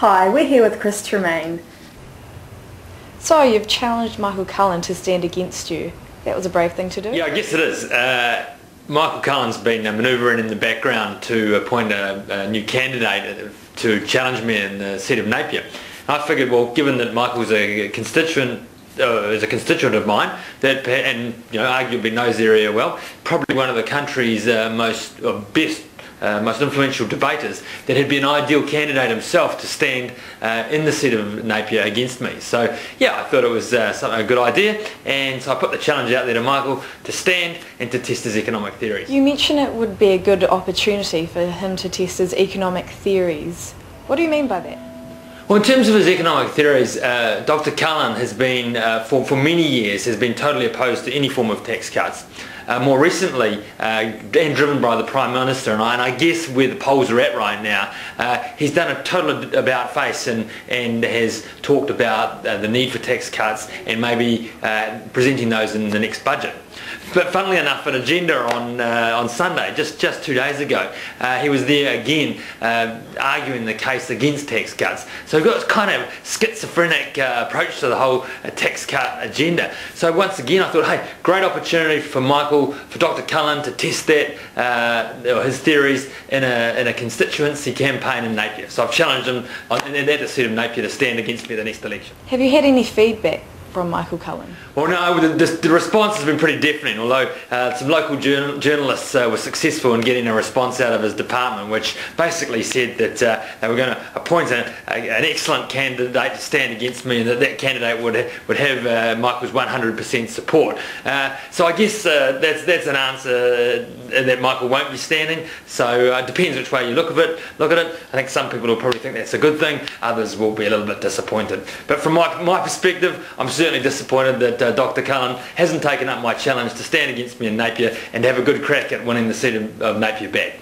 Hi, we're here with Chris Tremain. So you've challenged Michael Cullen to stand against you. That was a brave thing to do. Yeah, I guess it is. Uh, Michael Cullen's been uh, manoeuvring in the background to appoint a, a, new candidate to challenge me in the seat of Napier. I figured, well, given that Michael's a constituent uh, is a constituent of mine that and you know arguably knows the area well probably one of the country's uh, most uh, best uh, most influential debaters, that he'd be an ideal candidate himself to stand uh, in the seat of Napier against me. So yeah, I thought it was uh, a good idea, and so I put the challenge out there to Michael to stand and to test his economic theories. You mentioned it would be a good opportunity for him to test his economic theories. What do you mean by that? Well, in terms of his economic theories, uh, Dr. Cullen has been, uh, for, for many years, has been totally opposed to any form of tax cuts. Uh, more recently, uh, and driven by the Prime Minister, and I, and I, guess where the polls are at right now, uh, he's done a total about face and, and has talked about uh, the need for tax cuts and maybe presenting those in the next budget. But funnily enough, an agenda on uh, on Sunday, just just two days ago, uh, he was there again uh, arguing the case against tax cuts. So we've got kind of schizophrenic uh, approach to the whole uh, tax cut agenda. So once again, I thought, hey, great opportunity for Michael, for Dr. Cullen to test that uh, his theories in a in a constituency campaign in Napier. So I've challenged him in that seat of Napier to stand against me the next election. Have you had any feedback from Michael Cullen? Well, no, the, the, the response has been pretty deafening, although uh, some local journal, journalists uh, were successful in getting a response out of his department, which basically said that uh, they were going to appoint a, a, an excellent candidate to stand against me and that that candidate would, would have uh, Michael's 100% support. Uh, so I guess uh, that's, that's an answer that Michael won't be standing, so it depends which way you look at it. Look at it. I think some people will probably think that's a good thing, others will be a little bit disappointed. But from my, my perspective, I'm certainly certainly disappointed that uh, Dr. Cullen hasn't taken up my challenge to stand against me in Napier and have a good crack at winning the seat of, of Napier back.